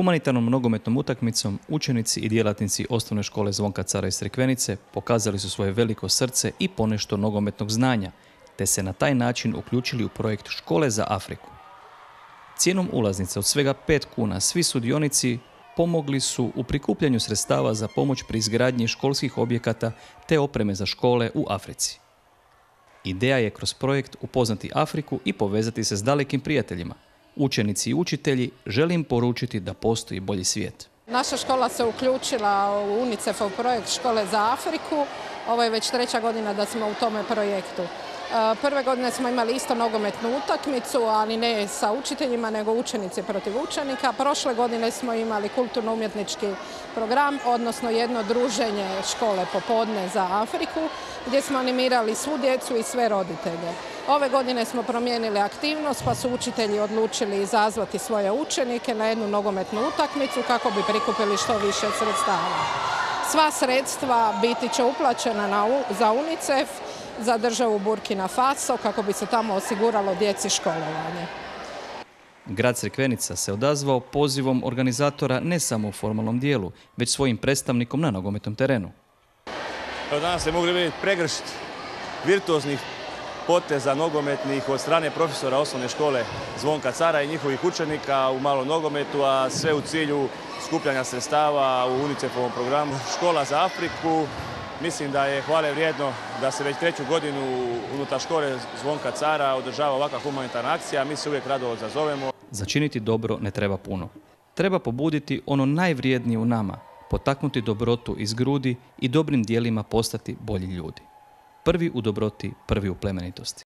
Humanitarnom nogometnom utakmicom učenici i djelatnici osnovne škole Zvonka Cara iz Crikvenice pokazali su svoje veliko srce i ponešto nogometnog znanja, te se na taj način uključili u projekt Škole za Afriku. Cijenom ulaznice od svega 5 kuna svi sudionici pomogli su u prikupljanju sredstava za pomoć pri izgradnji školskih objekata te opreme za škole u Africi. Ideja je kroz projekt upoznati Afriku i povezati se s dalekim prijateljima. Učenici i učitelji želim poručiti da postoji bolji svijet. Naša škola se uključila u UNICEF-ov projekt Škole za Afriku. Ovo je već treća godina da smo u tome projektu. Prve godine smo imali isto nogometnu utakmicu, ali ne sa učiteljima, nego učenici protiv učenika. Prošle godine smo imali kulturno-umjetnički program, odnosno jedno druženje škole popodne za Afriku, gdje smo animirali svu djecu i sve roditelje. Ove godine smo promijenili aktivnost, pa su učitelji odlučili izazvati svoje učenike na jednu nogometnu utakmicu kako bi prikupili što više sredstava. Sva sredstva biti će uplaćena za UNICEF, za državu Burkina Faso kako bi se tamo osiguralo djeci školovanje. Grad Crikvenica se odazvao pozivom organizatora ne samo u formalnom dijelu, već svojim predstavnikom na nogometnom terenu. danas se mogli vidjeti pregršt virtuoznih poteza nogometnih od strane profesora osnovne škole Zvonka Cara i njihovih učenika u malom nogometu, a sve u cilju skupljanja sredstava u UNICEF-ovom programu Škola za Afriku Mislim da je hvale vrijedno da se već treću godinu unutar škole Zvonka Cara održava ovakva humanitarna akcija. Mi se uvijek rado odzazovemo. Začiniti dobro ne treba puno. Treba pobuditi ono najvrijednije u nama, potaknuti dobrotu iz grudi i dobrim dijelima postati bolji ljudi. Prvi u dobroti, prvi u plemenitosti.